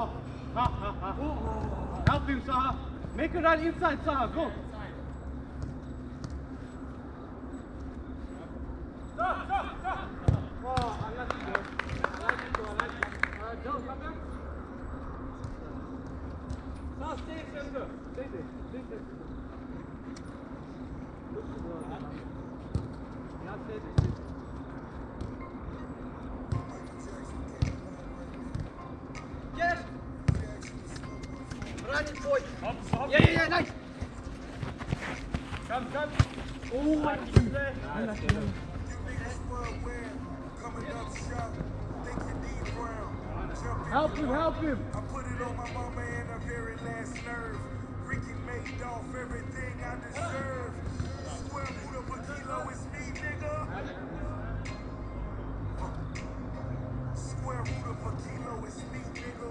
Oh, ha, ha, ha. Help him, Saha. Make a run inside, Saha. Go. Stop, stop, stop. Oh, unlucky though. Unlucky though, unlucky. Uh, Joe, come back. Saha, stay center. Stay there. Stay there. Look to the right. Yeah, stay there. Run it, boy. Yeah, yeah, yeah, nice. Come, come. Oh, I see that. Help him, help him. I put it on my mama and her very last nerve. Freaking made off everything I deserve. Square root of a kilo is me, nigga. Square root of a kilo is me, nigga.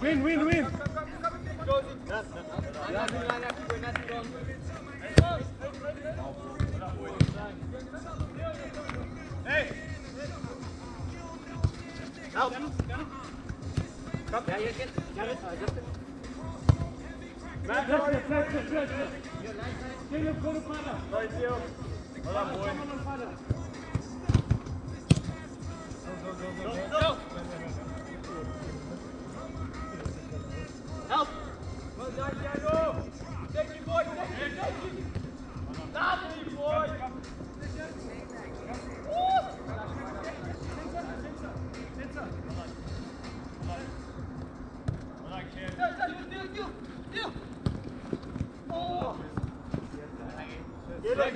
Win, win, win. Hey. Help. Come. Yeah, yeah, get, get it. Uh, just it. Pressure, pressure, pressure. Caleb, go to father. Right here. Hold on, boy.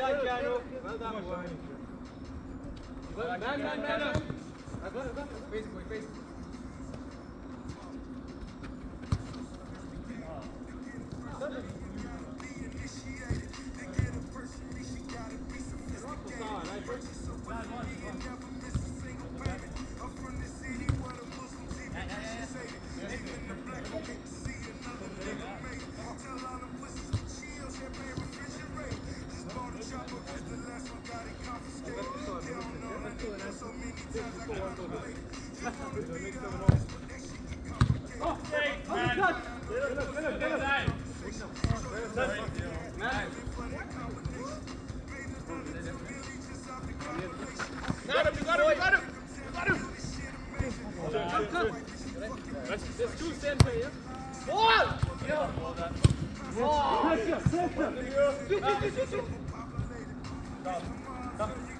Get it, Well done, boy. Man, man, man, man. Face, boy, face. Got him, you got him, you got him! You got him! Come, come!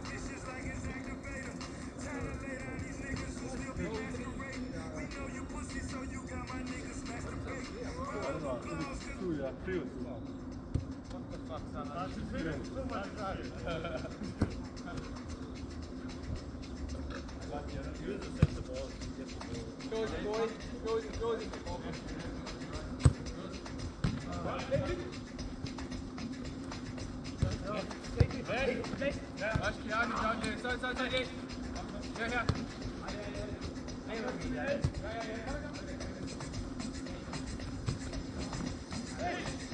Uh-huh. Yeah, yeah! Hey!